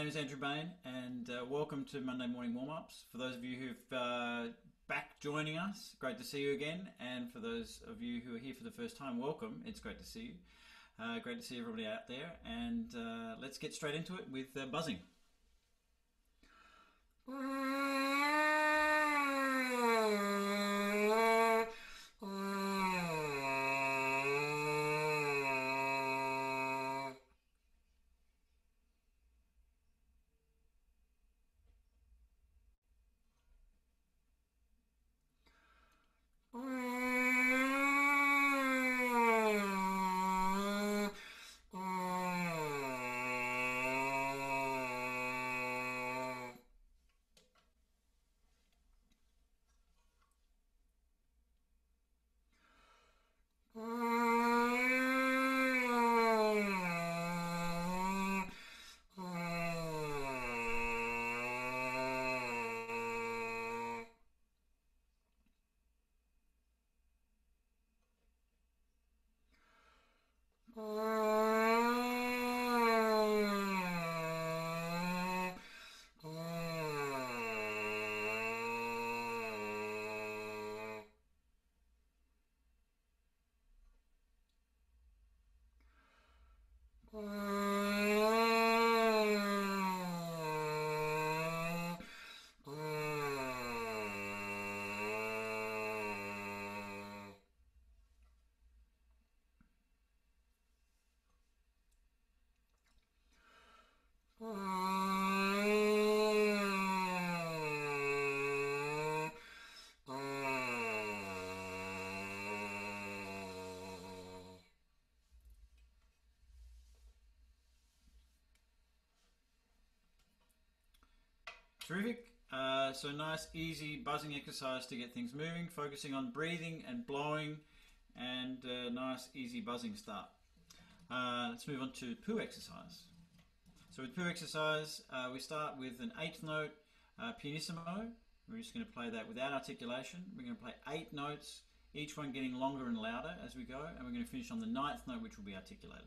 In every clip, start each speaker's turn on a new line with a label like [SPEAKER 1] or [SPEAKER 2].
[SPEAKER 1] name is Andrew Bain, and uh, welcome to Monday Morning Warm Ups. For those of you who've uh, back joining us, great to see you again. And for those of you who are here for the first time, welcome. It's great to see you. Uh, great to see everybody out there. And uh, let's get straight into it with uh, buzzing. Terrific. Uh, so nice, easy buzzing exercise to get things moving, focusing on breathing and blowing, and uh, nice, easy buzzing start. Uh, let's move on to Pu exercise. So with Pu exercise, uh, we start with an eighth note uh, pianissimo. We're just going to play that without articulation. We're going to play eight notes, each one getting longer and louder as we go, and we're going to finish on the ninth note, which will be articulated.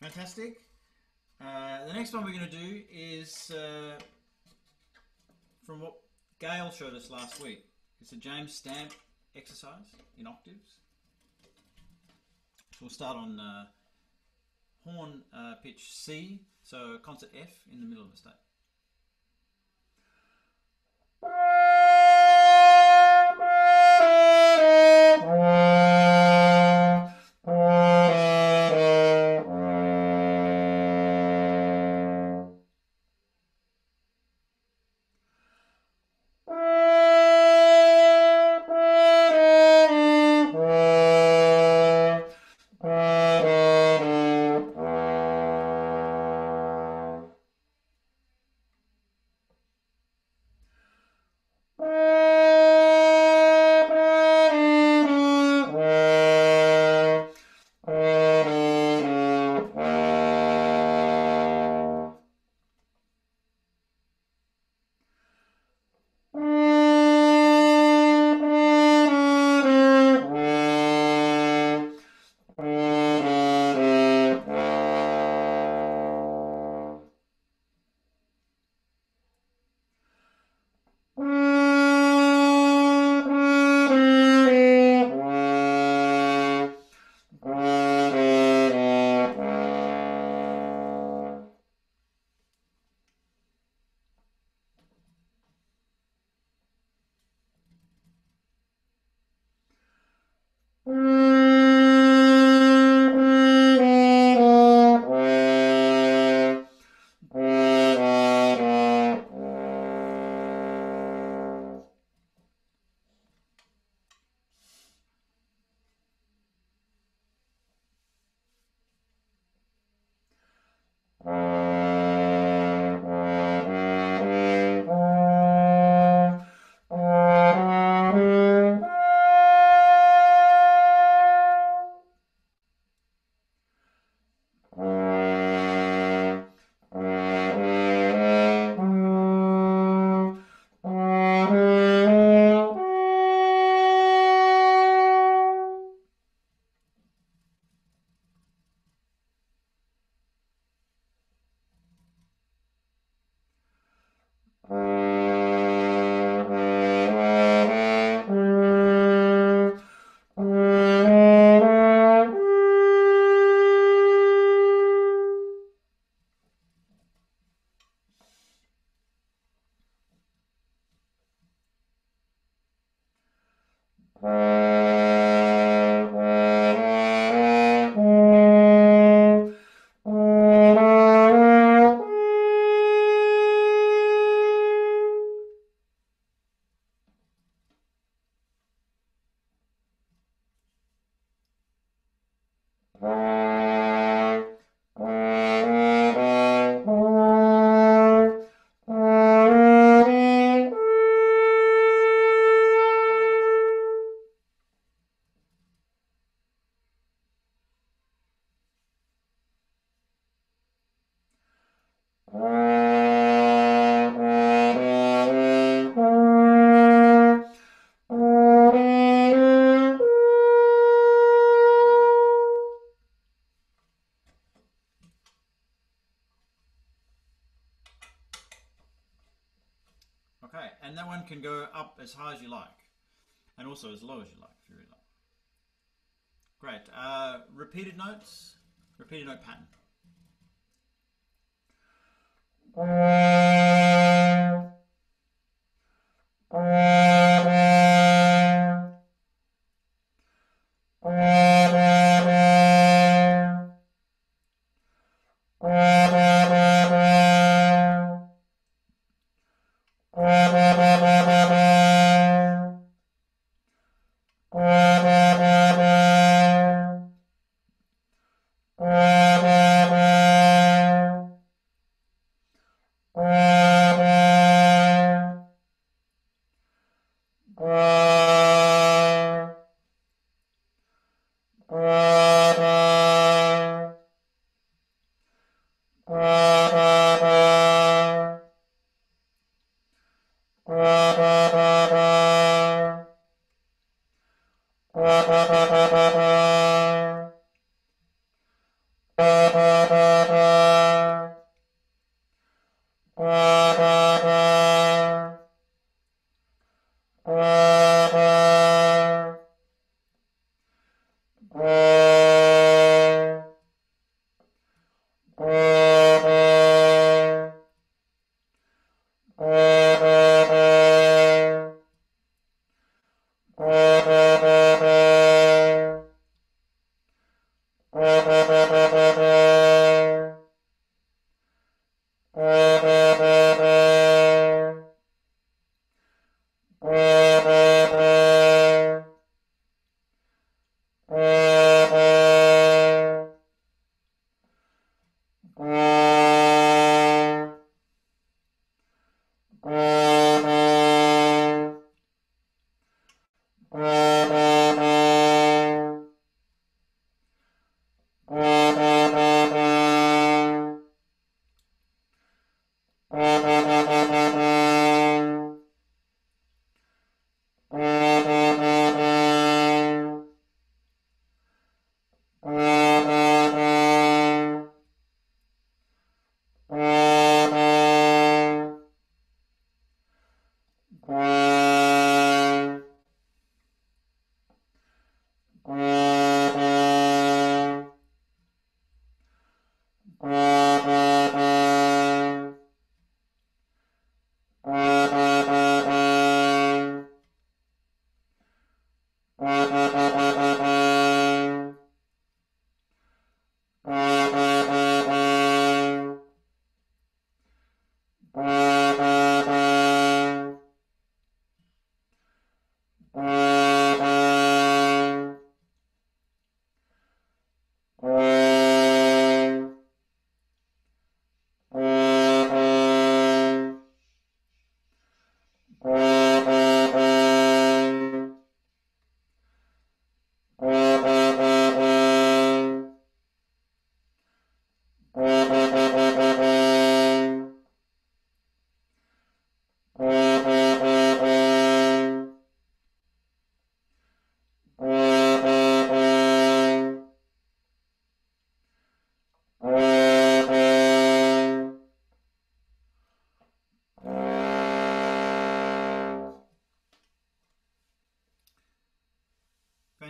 [SPEAKER 1] Fantastic. Uh, the next one we're going to do is uh, from what Gail showed us last week. It's a James Stamp exercise in octaves. So we'll start on uh, horn uh, pitch C, so concert F in the middle of the state. Can go up as high as you like, and also as low as you like if you really like. Great. Uh, repeated notes, repeated note pattern.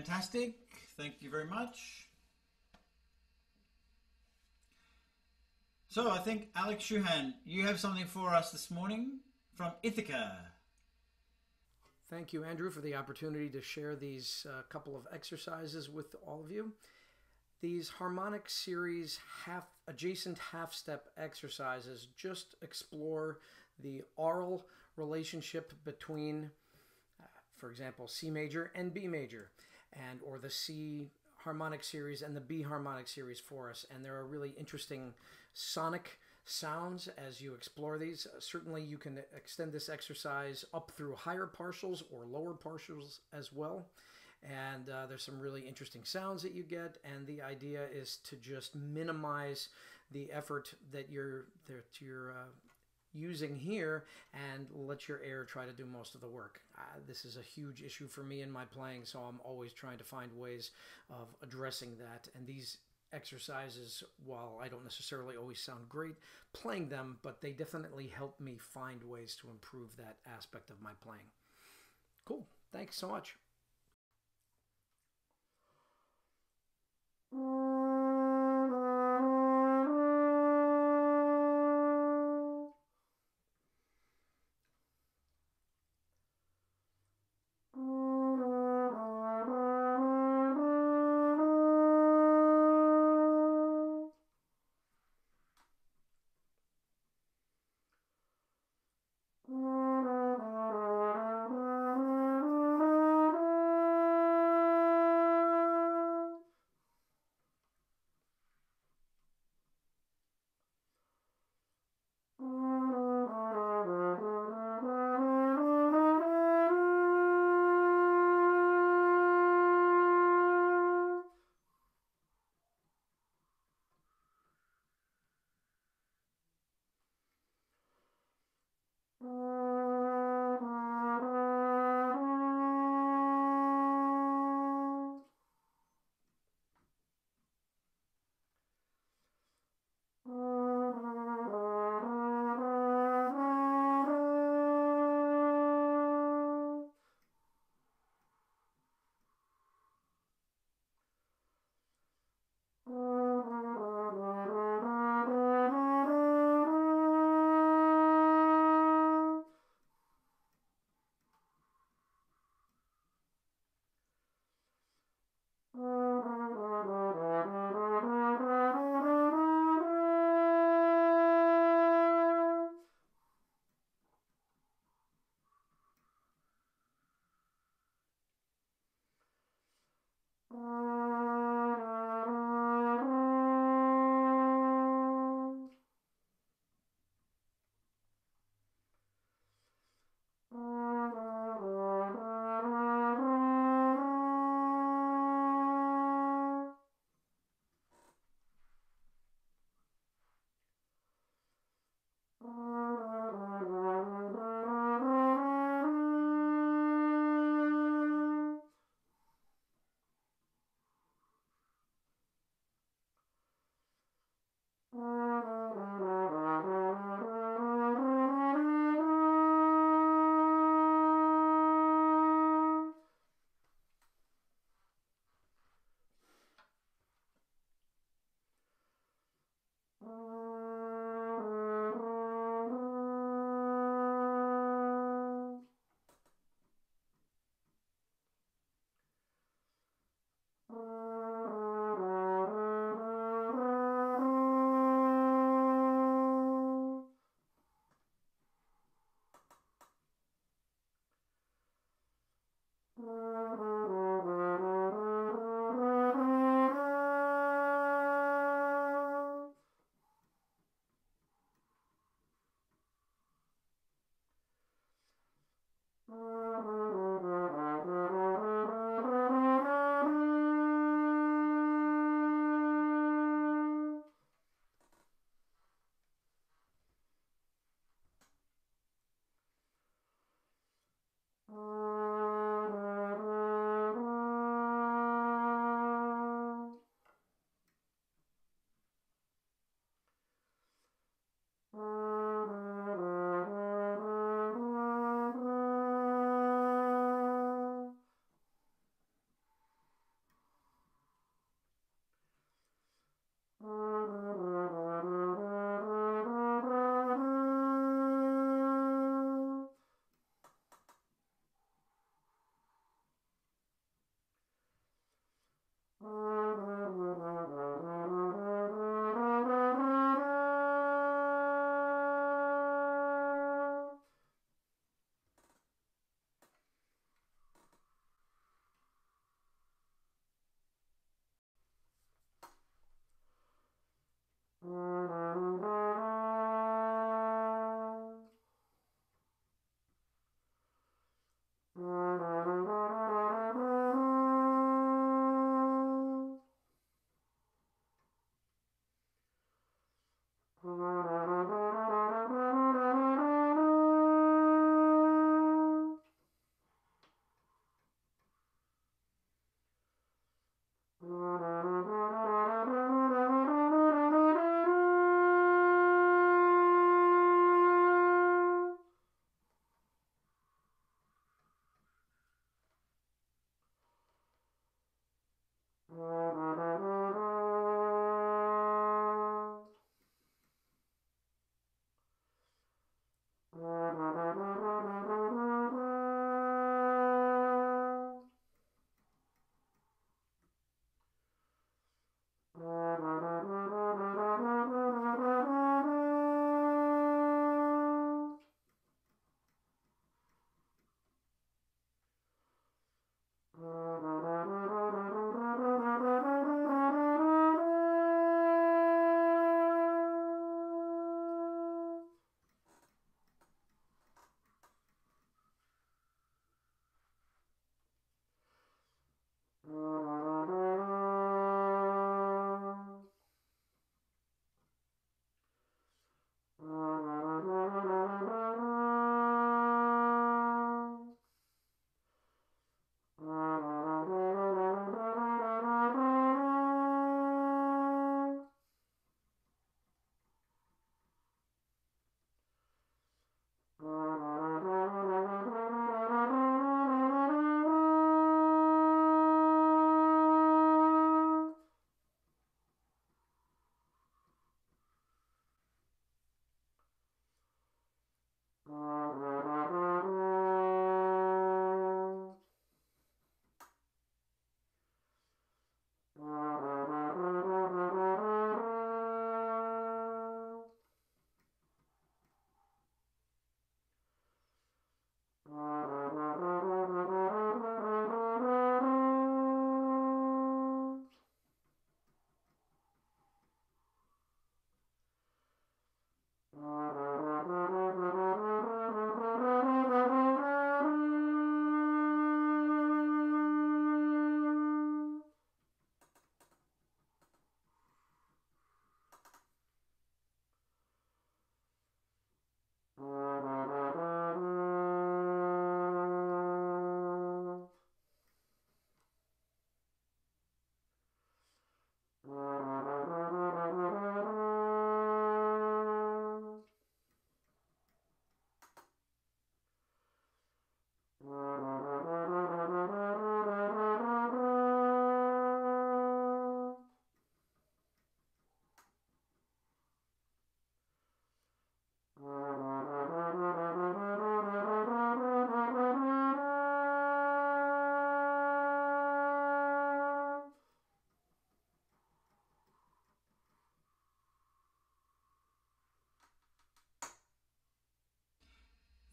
[SPEAKER 1] Fantastic. Thank you very much. So I think Alex Shuhan, you have something for us this morning from Ithaca.
[SPEAKER 2] Thank you, Andrew, for the opportunity to share these uh, couple of exercises with all of you. These harmonic series half adjacent half step exercises just explore the aural relationship between, uh, for example, C major and B major and or the C harmonic series and the B harmonic series for us. And there are really interesting sonic sounds as you explore these. Certainly, you can extend this exercise up through higher partials or lower partials as well. And uh, there's some really interesting sounds that you get. And the idea is to just minimize the effort that you're that you're uh, using here and let your air try to do most of the work. Uh, this is a huge issue for me in my playing, so I'm always trying to find ways of addressing that. And these exercises, while I don't necessarily always sound great playing them, but they definitely help me find ways to improve that aspect of my playing. Cool. Thanks so much.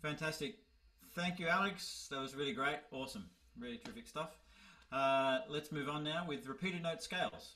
[SPEAKER 1] Fantastic. Thank you, Alex. That was really great. Awesome. Really terrific stuff. Uh, let's move on now with repeated note scales.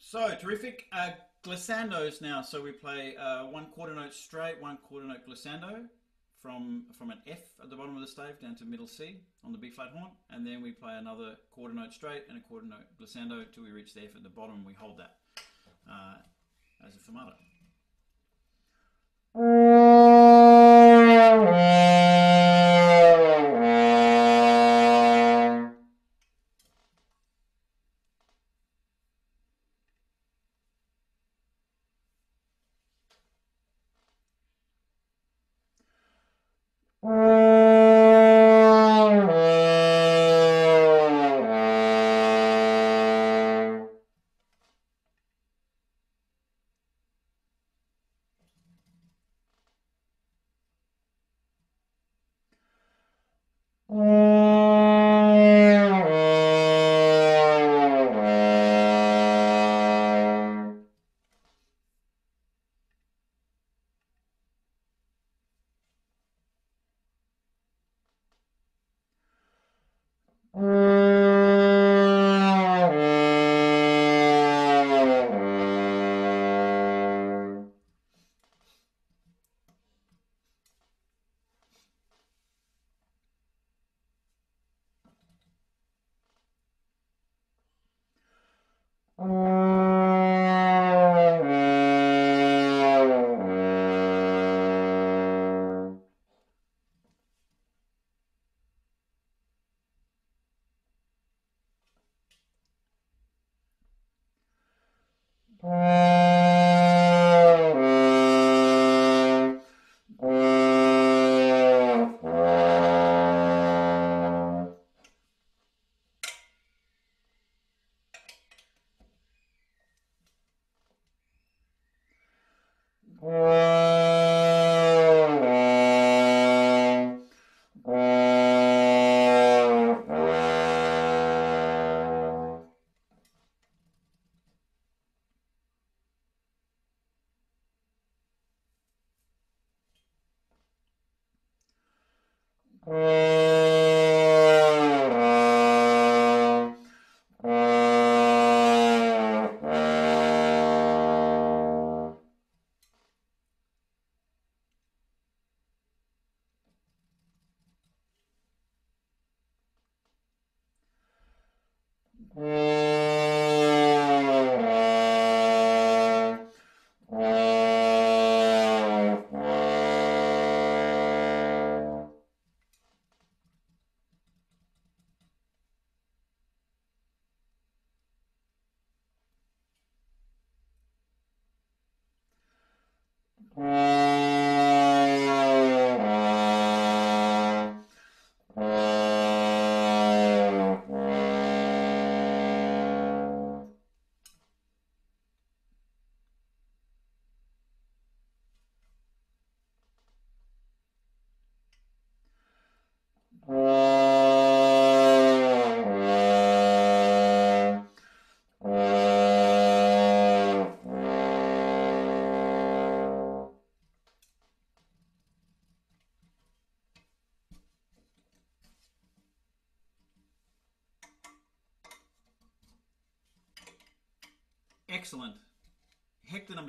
[SPEAKER 1] So terrific. Uh, glissandos now. So we play uh, one quarter note straight, one quarter note glissando from from an F at the bottom of the stave down to middle C on the B flat horn, and then we play another quarter note straight and a quarter note glissando till we reach the F at the bottom. We hold that uh, as a fermata.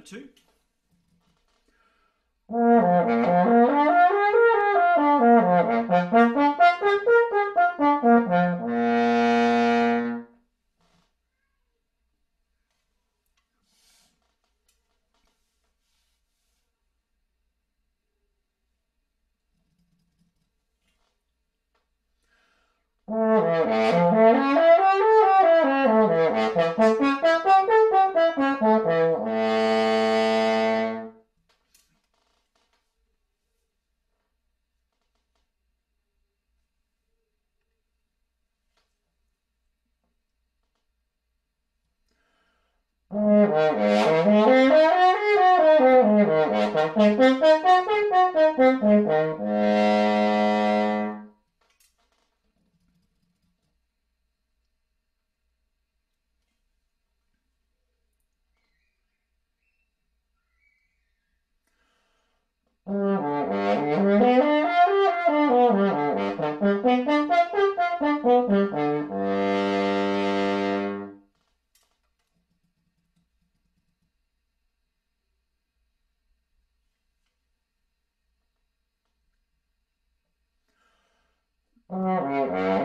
[SPEAKER 1] Two. Mm-hmm.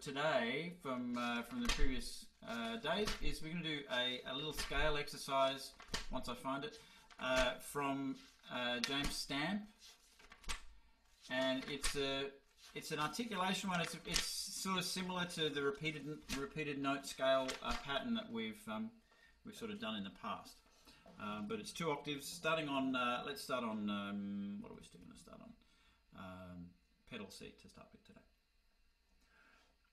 [SPEAKER 1] Today from uh, from the previous uh, days is we're going to do a, a little scale exercise once I find it uh, from uh, James Stamp, and it's a it's an articulation one. It's it's sort of similar to the repeated repeated note scale uh, pattern that we've um, we've sort of done in the past. Um, but it's two octaves, starting on. let's start on. Um, what are we still going to start on? Um, pedal C to start with today.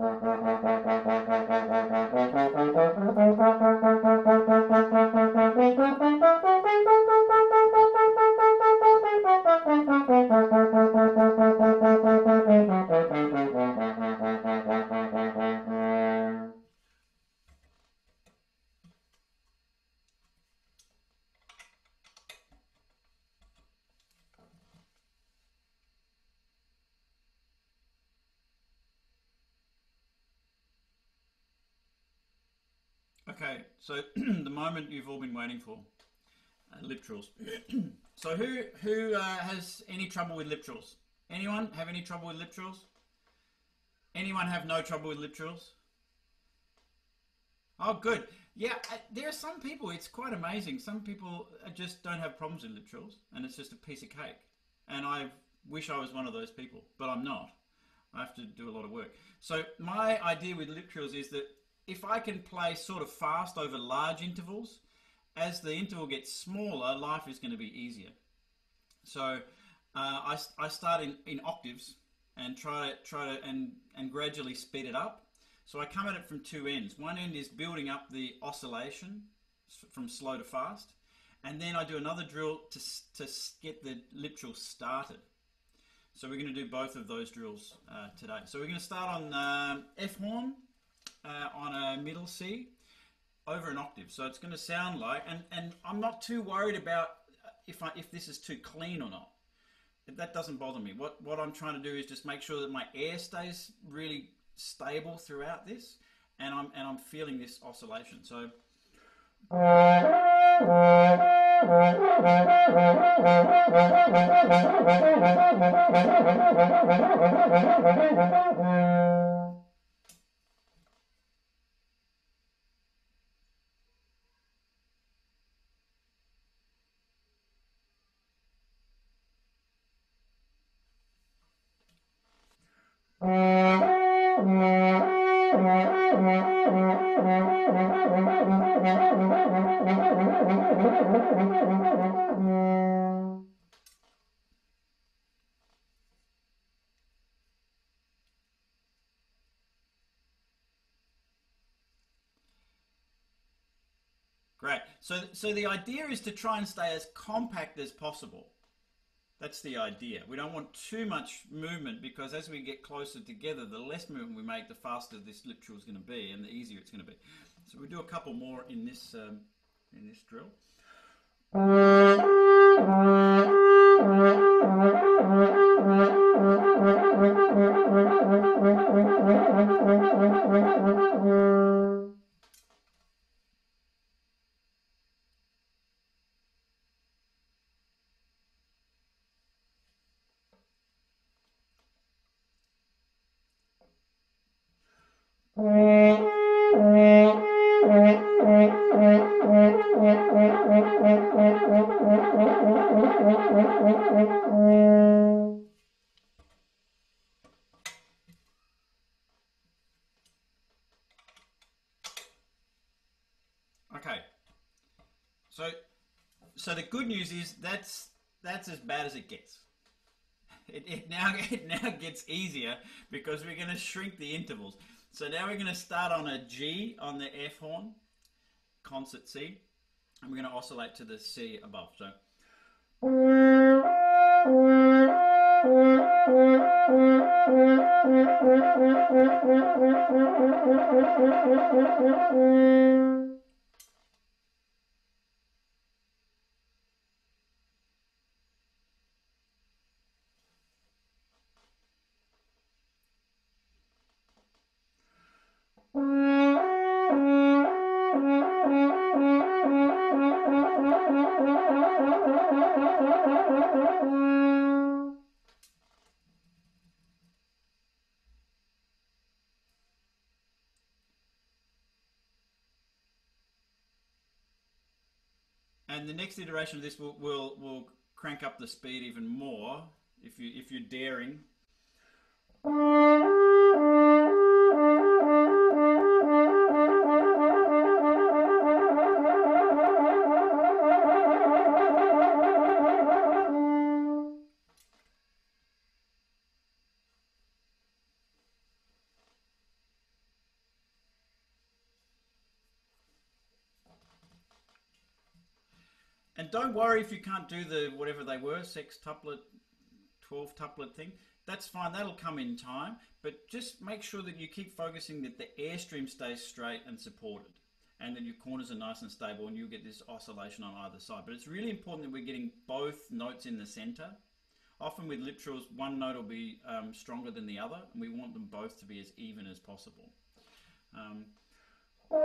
[SPEAKER 1] Okay, for, uh, lip trills. so who who uh, has any trouble with lip trills? Anyone have any trouble with lip trills? Anyone have no trouble with lip trills? Oh, good. Yeah, uh, there are some people. It's quite amazing. Some people uh, just don't have problems with lip trills, and it's just a piece of cake. And I wish I was one of those people, but I'm not. I have to do a lot of work. So my idea with lip trills is that if I can play sort of fast over large intervals, as the interval gets smaller, life is going to be easier. So uh, I, I start in, in octaves and try to try to and and gradually speed it up. So I come at it from two ends. One end is building up the oscillation from slow to fast, and then I do another drill to to get the lip drill started. So we're going to do both of those drills uh, today. So we're going to start on um, F horn uh, on a middle C over an octave. So it's going to sound like, and, and I'm not too worried about if, I, if this is too clean or not. That doesn't bother me. What, what I'm trying to do is just make sure that my air stays really stable throughout this and I'm, and I'm feeling this oscillation. So. Great. So, so the idea is to try and stay as compact as possible. That's the idea. We don't want too much movement because as we get closer together, the less movement we make, the faster this lip is going to be and the easier it's going to be. So we do a couple more in this um, in this drill. So, so the good news is that's that's as bad as it gets. It, it now it now gets easier because we're going to shrink the intervals. So now we're going to start on a G on the F horn, concert C, and we're going to oscillate to the C above. So. next iteration of this will will will crank up the speed even more if you if you're daring. Can't do the whatever they were, sextuplet, 12 tuplet thing. That's fine, that'll come in time. But just make sure that you keep focusing that the airstream stays straight and supported. And that your corners are nice and stable and you'll get this oscillation on either side. But it's really important that we're getting both notes in the center. Often with lip trills, one note will be um, stronger than the other, and we want them both to be as even as possible. Um, Great.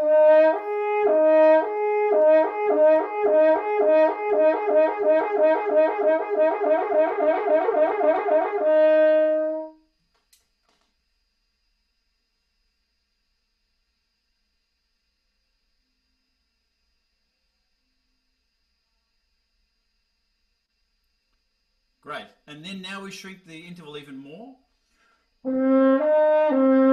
[SPEAKER 1] And then now we shrink the interval even more.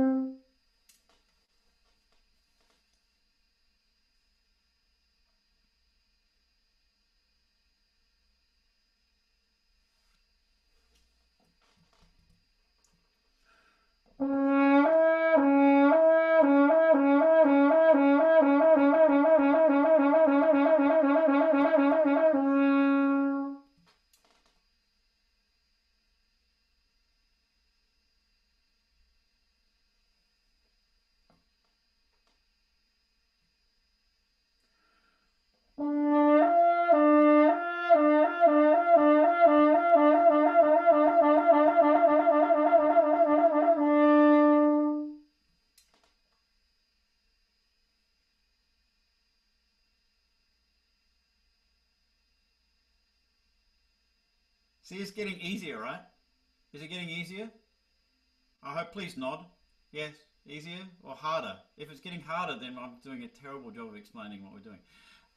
[SPEAKER 1] it's getting harder, then I'm doing a terrible job of explaining what we're doing.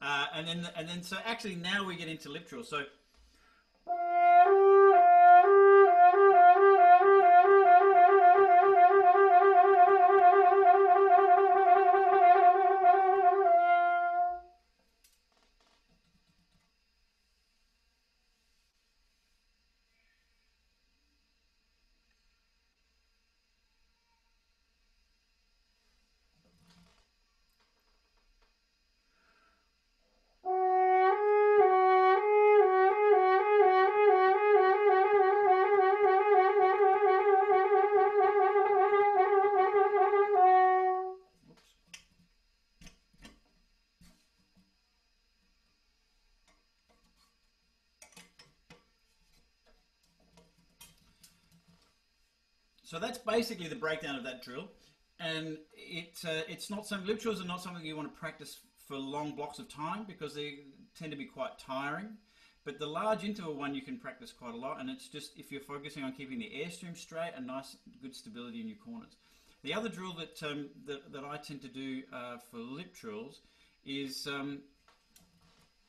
[SPEAKER 1] Uh, and then, and then, so actually now we get into lip trill. So. Basically the breakdown of that drill, and it uh, it's not some lip drills are not something you want to practice for long blocks of time because they tend to be quite tiring. But the large interval one you can practice quite a lot, and it's just if you're focusing on keeping the airstream straight and nice, good stability in your corners. The other drill that um, that, that I tend to do uh, for lip drills is um,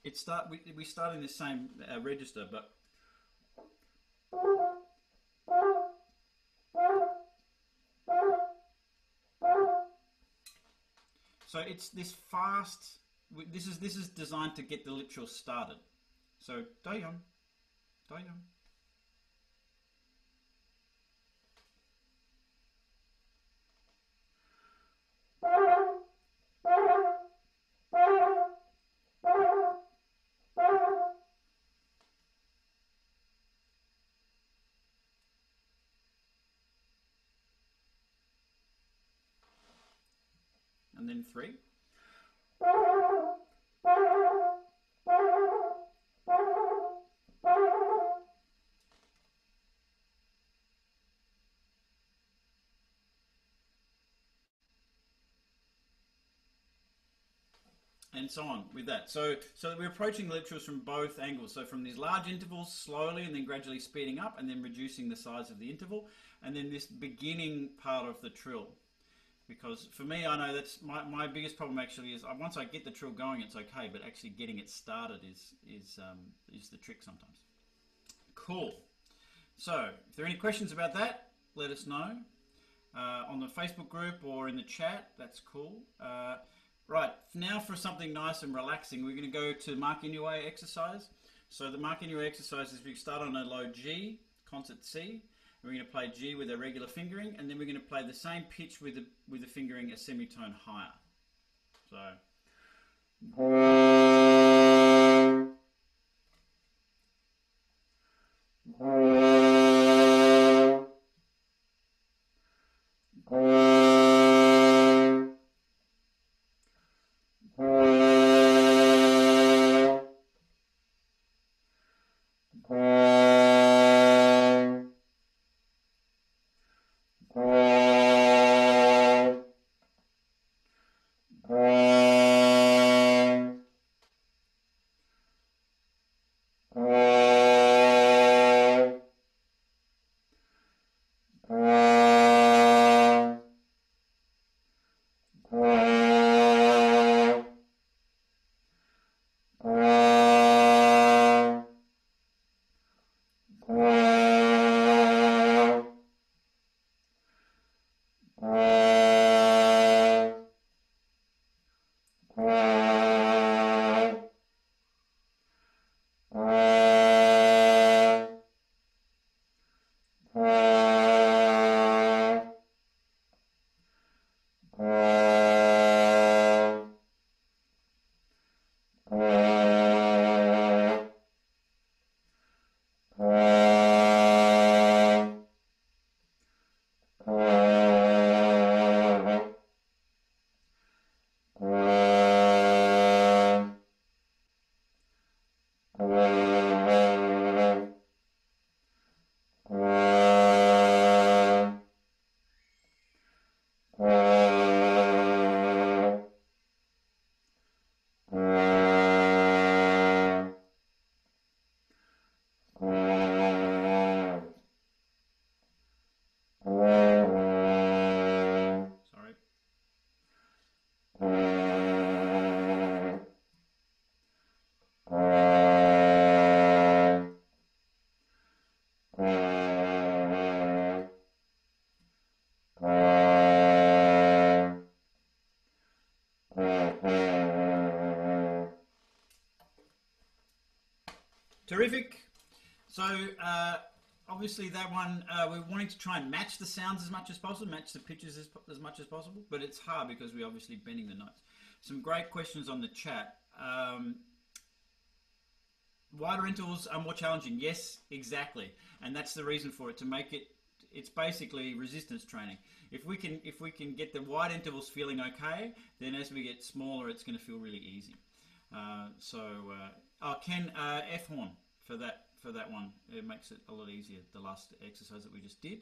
[SPEAKER 1] it start we, we start in the same uh, register, but it's this fast. This is this is designed to get the lip trill started. So doyon, doyon. And then three. and so on with that. So, so we're approaching trills from both angles. So from these large intervals slowly and then gradually speeding up and then reducing the size of the interval. And then this beginning part of the trill. Because for me, I know that's my, my biggest problem actually is uh, once I get the trill going, it's okay, but actually getting it started is, is, um, is the trick sometimes. Cool. So, if there are any questions about that, let us know uh, on the Facebook group or in the chat. That's cool. Uh, right, now for something nice and relaxing, we're going to go to Mark Inouye exercise. So, the Mark Inouye exercise is we start on a low G, concert C. We're going to play G with a regular fingering, and then we're going to play the same pitch with the, with the fingering a semitone higher. So. Obviously that one uh, we're wanting to try and match the sounds as much as possible, match the pitches as, as much as possible, but it's hard because we're obviously bending the notes. Some great questions on the chat. Um, wider intervals are more challenging. Yes, exactly, and that's the reason for it to make it. It's basically resistance training. If we can, if we can get the wide intervals feeling okay, then as we get smaller, it's going to feel really easy. Uh, so, uh, oh, Ken uh, F horn for that for that one. It makes it a lot easier. The last exercise that we just did.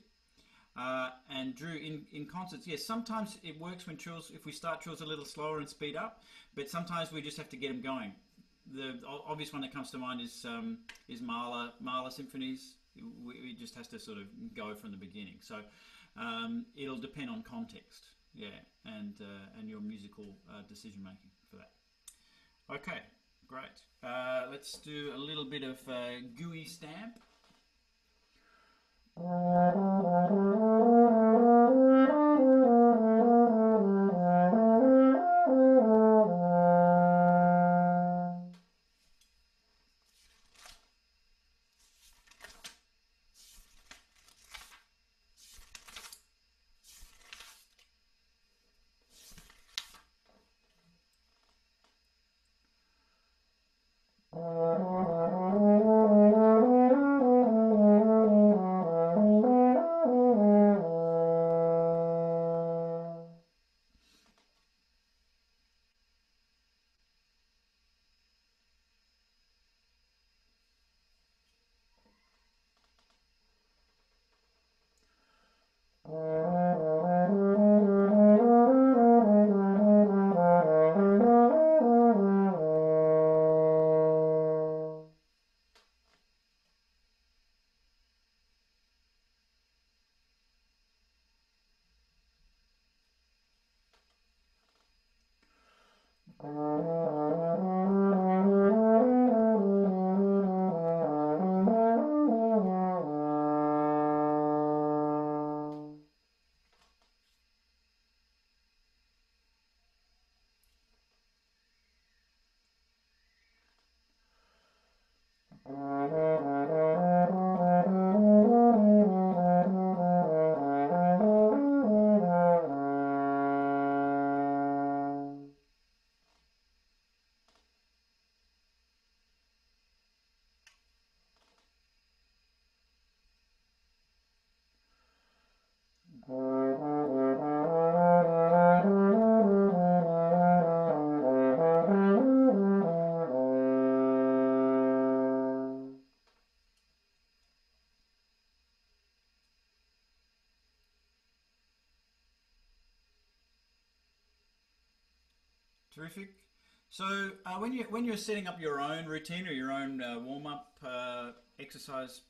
[SPEAKER 1] Uh, and Drew, in, in concerts, yes, sometimes it works when trills, if we start trills a little slower and speed up, but sometimes we just have to get them going. The obvious one that comes to mind is um, is Mahler Mahler symphonies. It just has to sort of go from the beginning. So um, it'll depend on context, yeah, and uh, and your musical uh, decision making for that. Okay, great. Uh, let's do a little bit of uh, gooey stamp. Terrific. Uh, when you when you're setting up your own routine or your own uh, warm up uh, exercise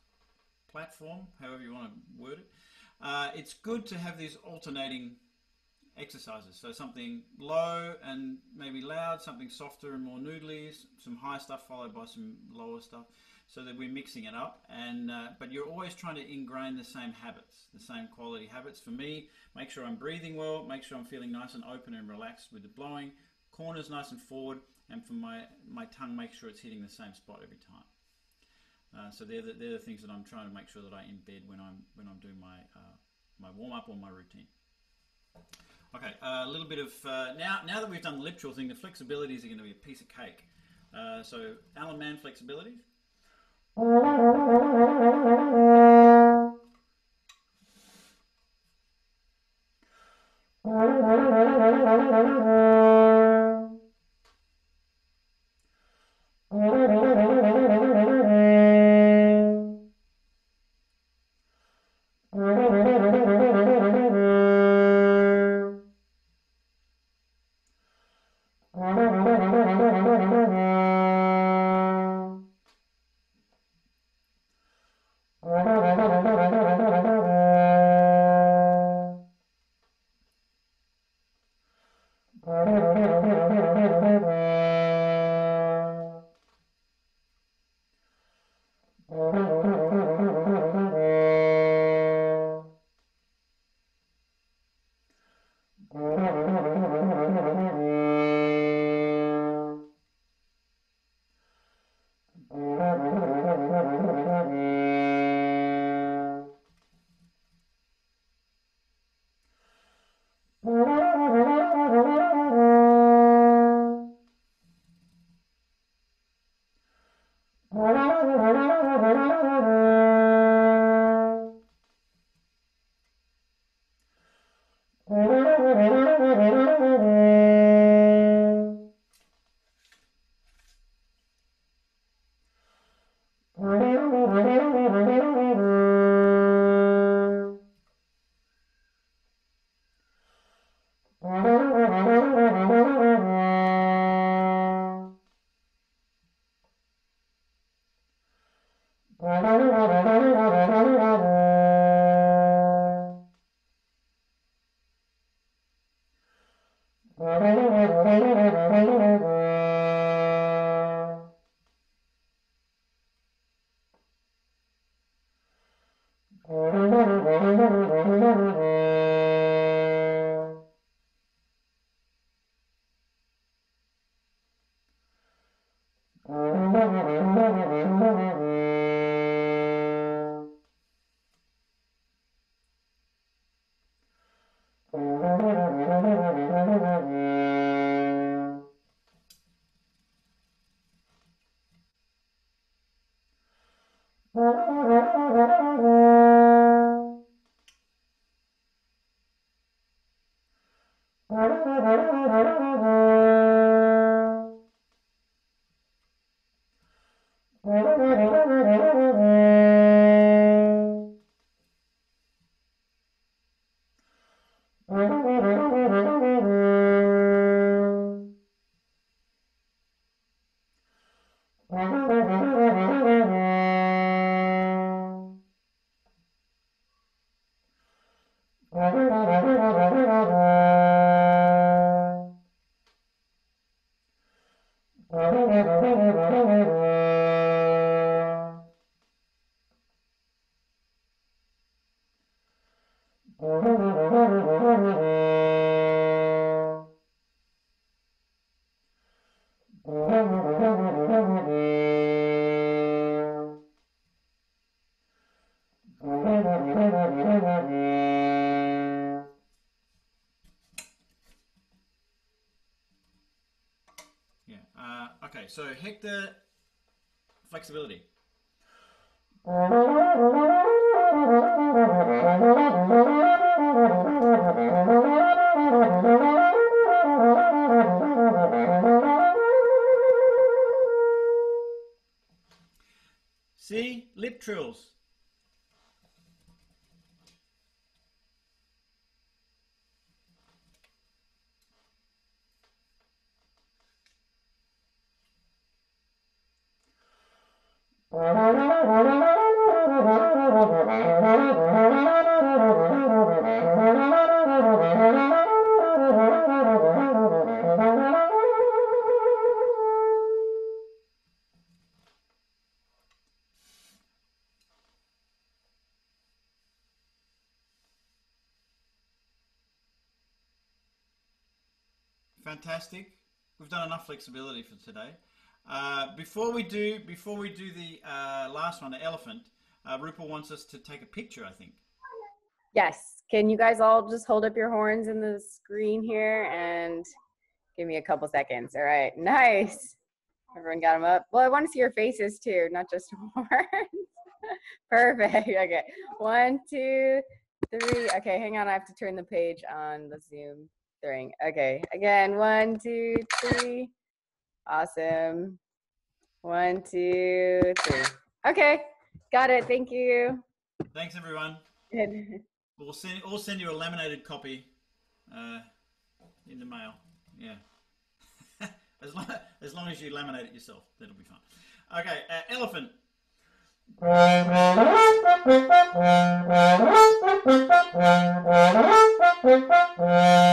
[SPEAKER 1] platform, however you want to word it, uh, it's good to have these alternating exercises. So something low and maybe loud, something softer and more noodly, some high stuff followed by some lower stuff, so that we're mixing it up. And uh, but you're always trying to ingrain the same habits, the same quality habits. For me, make sure I'm breathing well, make sure I'm feeling nice and open and relaxed with the blowing corners nice and forward, and for my, my tongue, make sure it's hitting the same spot every time. Uh, so they're the, they're the things that I'm trying to make sure that I embed when I'm when I'm doing my uh, my warm up or my routine. Okay, uh, a little bit of uh, now now that we've done the elliptical thing, the flexibilities are going to be a piece of cake. Uh, so Alan Mann flexibilities. Yeah. Uh, okay, so Hector flexibility. See? Lip trills. Flexibility for today. Uh, before we do, before we do the uh, last one, the elephant, uh, wants us to take a picture. I think.
[SPEAKER 3] Yes. Can you guys all just hold up your horns in the screen here and give me a couple seconds? All right. Nice. Everyone got them up. Well, I want to see your faces too, not just horns. Perfect. Okay. One, two, three. Okay, hang on. I have to turn the page on the Zoom thing. Okay. Again, one, two, three. Awesome. One, two, three. Okay. Got it. Thank you.
[SPEAKER 1] Thanks, everyone.
[SPEAKER 3] Good.
[SPEAKER 1] We'll send. We'll send you a laminated copy uh, in the mail. Yeah. as long as long as you laminate it yourself, that'll be fine. Okay. Uh, elephant.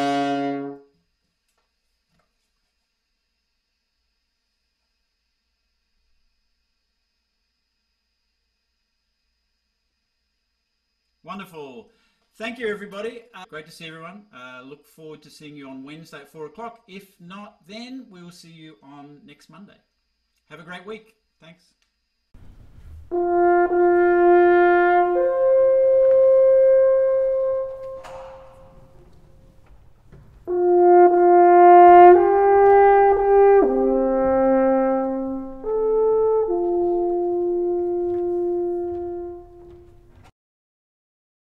[SPEAKER 1] Wonderful. Thank you, everybody. Uh, great to see everyone. Uh, look forward to seeing you on Wednesday at 4 o'clock. If not, then we will see you on next Monday. Have a great week. Thanks.